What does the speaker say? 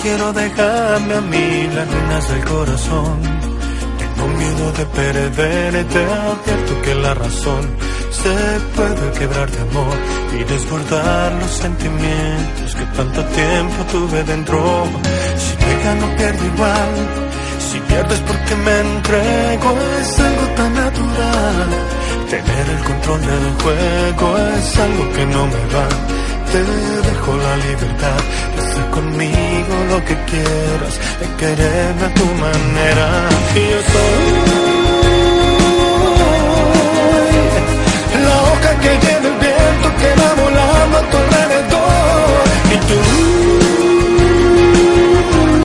quiero dejarme a mí las ruinas del corazón. Tengo miedo de perderte, advierto que la razón se puede quebrar de amor y desbordar los sentimientos que tanto tiempo tuve dentro. Si me gano, pierdo igual. Si pierdes porque me entrego, es algo tan natural. Tener el control del juego es algo que no me va. Te dejo la libertad conmigo lo que quieras, de quererme a tu manera. Y yo soy